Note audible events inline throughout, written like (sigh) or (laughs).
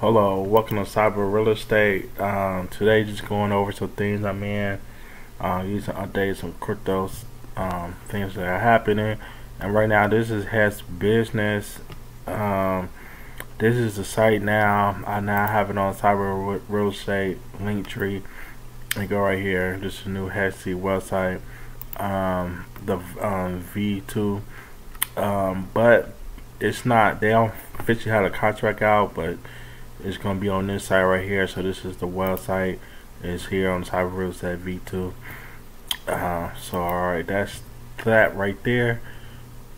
Hello, welcome to Cyber Real Estate. Um, today, just going over some things I'm in, uh, using updates some cryptos, um, things that are happening. And right now, this is has business. Um, this is the site now. I now have it on Cyber Real Estate Linktree. And go right here. This is a new Hetsy website. Um, the um, V2, um, but it's not. They don't officially have a contract out, but it's going to be on this side right here. So this is the website. It's here on Cyber Real Estate V2. Uh, so alright, that's that right there.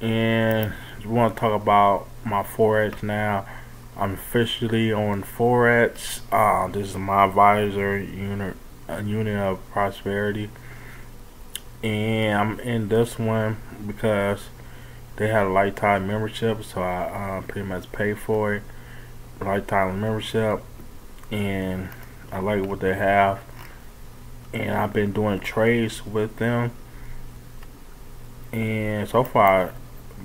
And we want to talk about my Forex now. I'm officially on Forex. Uh, this is my advisor unit, unit of prosperity, and I'm in this one because they had a lifetime membership, so I uh, pretty much pay for it lifetime membership and I like what they have. And I've been doing trades with them. And so far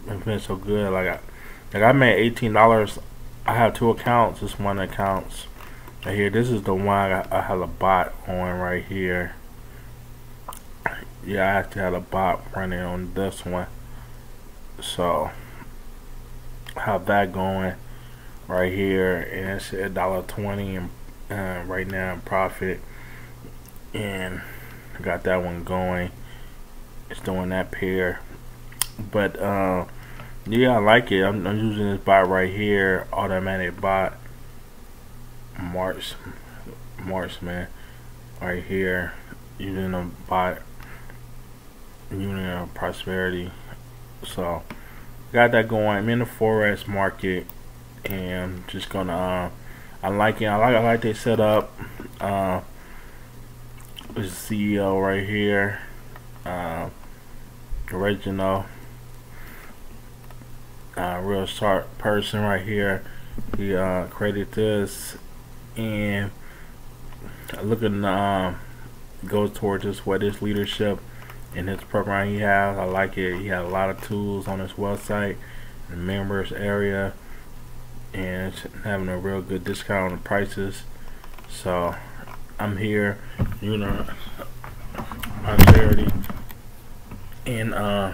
it's been so good. Like I, like I made eighteen dollars. I have two accounts. This one accounts right here. This is the one I, I have a bot on right here. Yeah I actually had a bot running on this one. So have that going right here and it's a dollar twenty and uh, right now in profit. And I got that one going. It's doing that pair. But uh, yeah I like it. I'm, I'm, using this bot right here automatic bot March March man. Right here using a bot unit of prosperity. So got that going. I'm in the forex market and just gonna uh, I like it. I like I like they set up uh this CEO right here uh original uh real sharp person right here. He uh created this and looking uh goes towards just what his leadership and his program he has. I like it. He has a lot of tools on his website the members area and having a real good discount on the prices. So I'm here, you know, prosperity, and uh,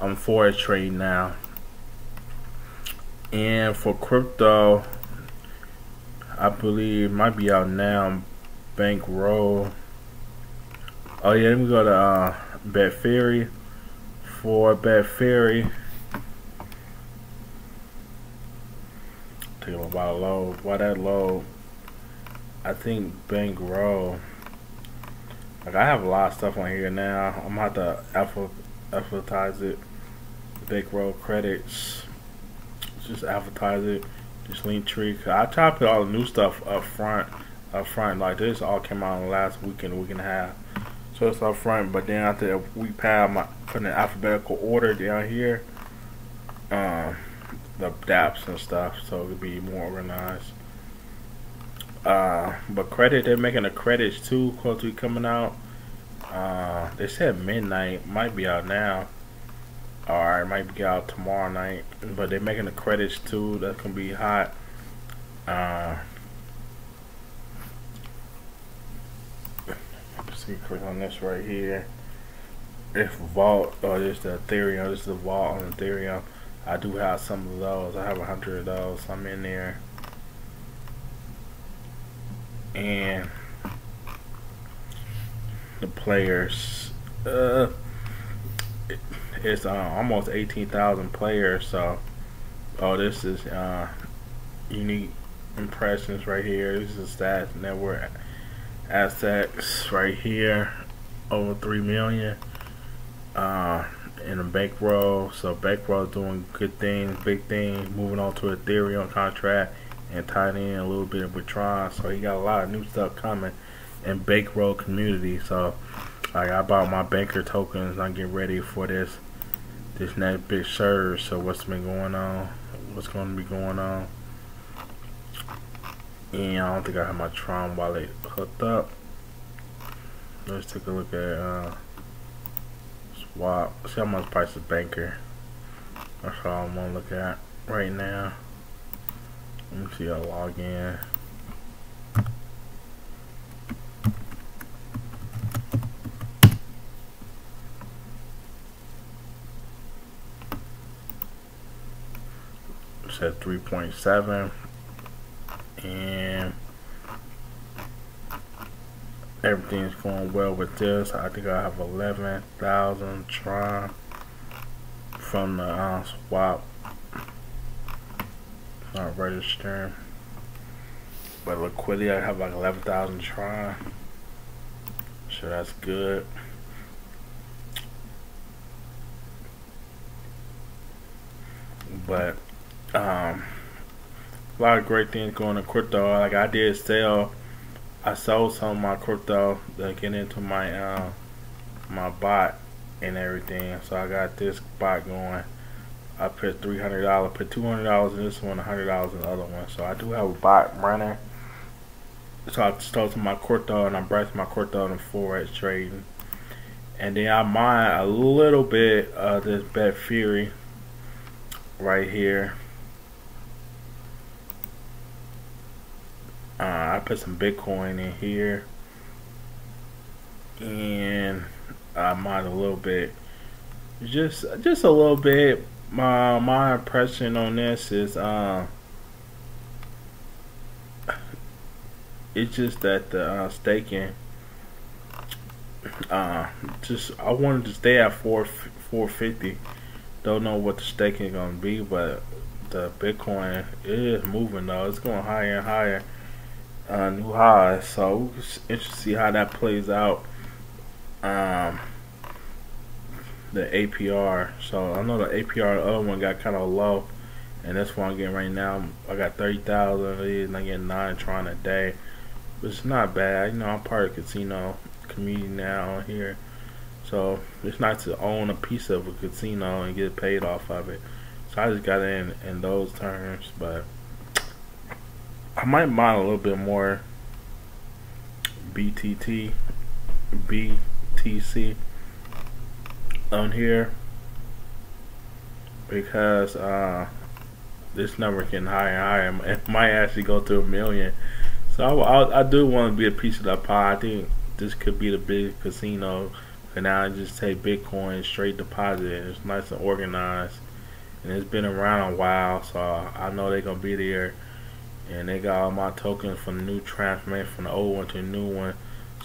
I'm for a trade now. And for crypto, I believe might be out now. Bankroll. Oh yeah, let me go to uh, Bet Fury. For Bet Fury. taking a while low. Why that low? I think bankroll. Like I have a lot of stuff on here now. I'm gonna have to advertise it. Bankroll credits. Just advertise it. Just link tree. I try to put all the new stuff up front. Up front like this all came out last weekend, week and a half. So it's up front, but then after we pad my put in alphabetical order down here. Um the dApps and stuff, so it could be more organized. Uh, but credit, they're making the credits too, close to coming out. Uh, they said midnight, might be out now, or it might be out tomorrow night. But they're making the credits too. That's gonna be hot. Uh, let's see, click on this right here. If Vault, oh, this the Ethereum. This is the Vault on Ethereum. I do have some of those. I have a hundred of those. I'm in there. And the players, uh, it's uh, almost 18,000 players. So, oh, this is uh, unique impressions right here. This is stats network assets right here, over 3 million. Uh, in a bankroll. So bankroll doing good things, big things, moving on to a Ethereum contract and tying in a little bit with Tron. So he got a lot of new stuff coming in bankroll community. So like I bought my banker tokens. I'm getting ready for this this next big surge. So what's been going on? What's going to be going on? And I don't think I have my Tron wallet hooked up. Let's take a look at. Uh, Wow, see how much price is banker. That's all I'm gonna look at right now. Let me see. I log in. Said 3.7 and everything's going well with this. I think I have 11,000 try from the uh, swap. Not registering. But liquidity, I have like 11,000 try. So that's good. But, um, a lot of great things going in crypto. Like I did sell I sold some of my crypto to get into my uh, my bot and everything. So I got this bot going. I put three hundred dollars, put two hundred dollars in this one, one, hundred dollars in the other one. So I do have a bot running. So I sold some of my crypto and I'm brought my crypto in forex trading. And then I mine a little bit of this Bet Fury right here. Uh, I put some Bitcoin in here. And I mined a little bit. Just just a little bit. My my impression on this is uh, it's just that the uh, staking uh, just I wanted to stay at four four fifty. Don't know what the staking gonna be, but the Bitcoin is moving though. It's going higher and higher uh, new highs. So interesting to see how that plays out. Um, the APR. So I know the APR, the other one got kind of low, and that's what I'm getting right now. I got thirty thousand, and I get nine trying a day, but it's not bad. You know, I'm part of casino community now here, so it's nice to own a piece of a casino and get paid off of it. So I just got in in those terms, but. I might mine a little bit more BTT, BTC on here because uh, this number can higher and higher. It might actually go to a million. So I, I, I do want to be a piece of that pie. I think this could be the big casino. And now I just take Bitcoin straight deposit. It's nice and organized. And it's been around a while, so I know they're going to be there and they got all my tokens from the new transformation from the old one to the new one.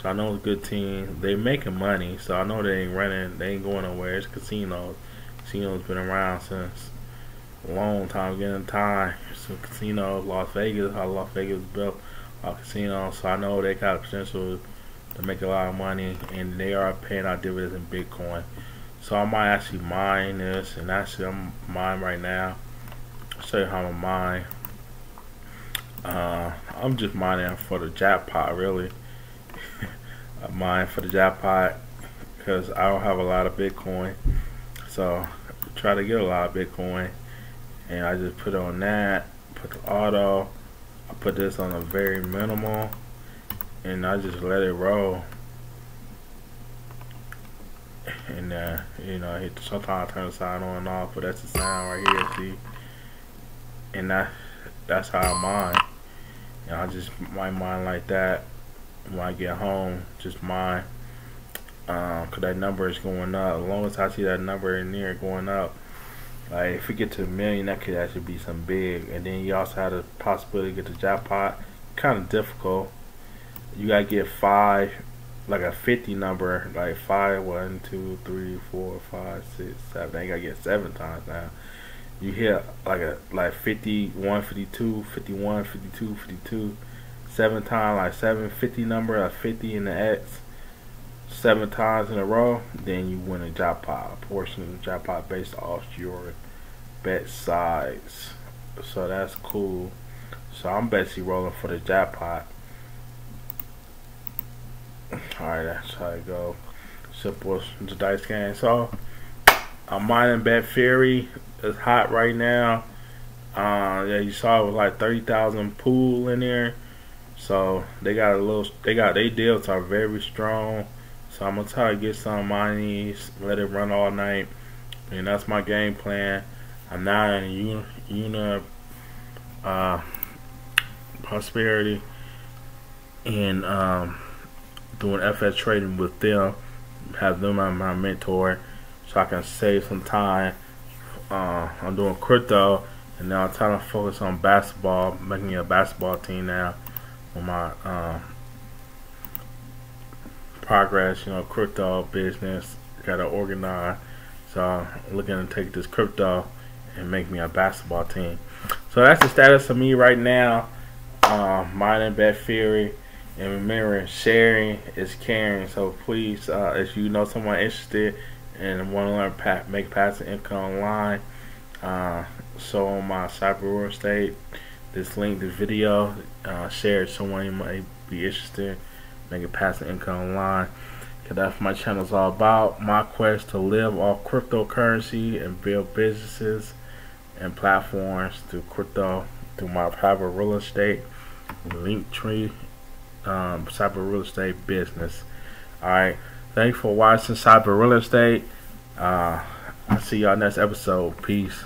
So I know it's a good team. They making money, so I know they ain't running. They ain't going nowhere. It's casinos. Casinos been around since a long time, getting time. So casinos, Las Vegas, how Las Vegas built a casino. So I know they got potential to make a lot of money, and they are paying out dividends in Bitcoin. So I might actually mine this, and actually I'm mine right now. I'll show you how I'm mine. Uh, I'm just mining for the jackpot, really. (laughs) I mine for the jackpot because I don't have a lot of Bitcoin. So I try to get a lot of Bitcoin, and I just put on that, put the auto. I put this on a very minimal, and I just let it roll. And uh, you know, sometimes I turn the sound on and off, but that's the sound right here. See, and that that's how I mine. I just my mind like that when I get home, just mine. Um, cause that number is going up. As long as I see that number in there going up, like if we get to a million, that could actually be some big. And then you also have the possibility to get the jackpot. Kind of difficult. You gotta get five, like a fifty number, like five, one, two, three, four, five, six, seven. You gotta get seven times now you hit like a like 51, 52, 51, 52, 52, seven times like 750 number, a 50 in the X, seven times in a row, then you win a jackpot, a portion of the jackpot based off your bet size. So that's cool. So I'm basically rolling for the jackpot. Alright, that's how it go. Simple dice game. So I'm mining Bet Fury it's hot right now. Uh, yeah, you saw it was like thirty thousand pool in there. So they got a little. They got they deals are very strong. So I'm gonna try to get some monies, let it run all night, and that's my game plan. I'm not in uni, uni uh, prosperity and um, doing FX trading with them. Have them as my mentor, so I can save some time. Uh, I'm doing crypto, and now I'm trying to focus on basketball, making a basketball team now. On my uh, progress, you know, crypto business, got to organize. So I'm looking to take this crypto and make me a basketball team. So that's the status of me right now. Uh, mining Bet Fury. And remember, sharing is caring. So please, uh, if you know someone interested and want to learn make passive income online, uh, so on my cyber real estate, this link, this video, uh, share it. Someone you might be interested, making passive income online. Cause that's what my channel is all about. My quest to live off cryptocurrency and build businesses and platforms through crypto, through my private real estate, Linktree um, cyber real estate business. All right. Thanks for watching cyber real estate. Uh, I'll see y'all next episode. Peace.